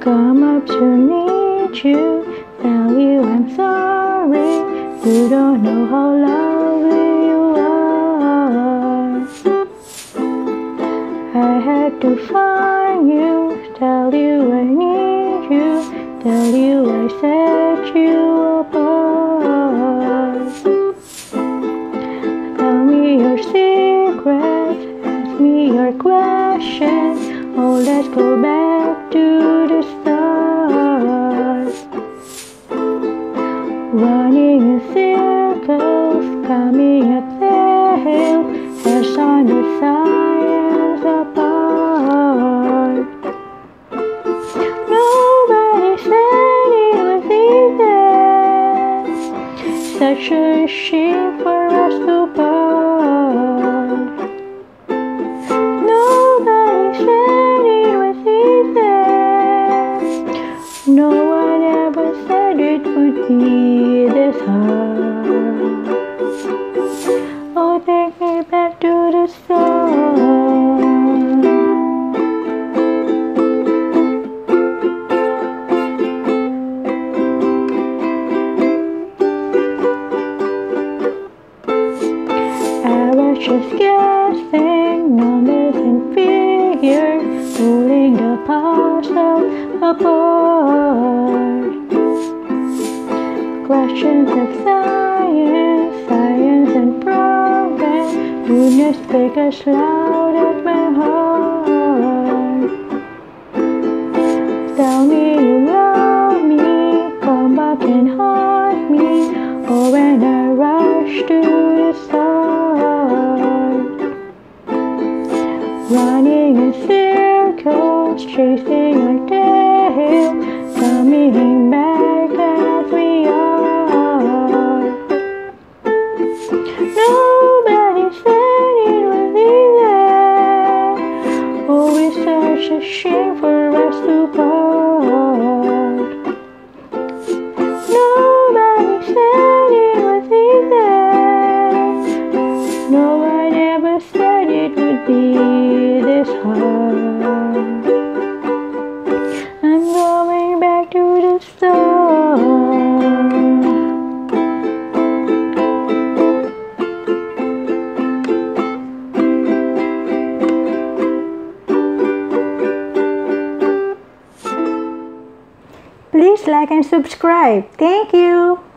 come up to meet you, tell you I'm sorry. You don't know how lovely you are. I had to find you, tell you I need you, tell you I set you apart. Tell me your secrets, ask me your questions. Oh, let's go back the apart. Nobody said it was easy, such a shame for us to part. Nobody said it was easy. No one ever said it would be this hard. Just guessing numbers and figures, pulling the puzzle apart. Questions of science, science and progress, goodness take us loud at my heart. Tell me circles, chasing our tail, coming back as we are. Nobody said it was easy. Oh, it's such a shame for us to part. Nobody said it was easy. No one ever said it would be Please like and subscribe. Thank you.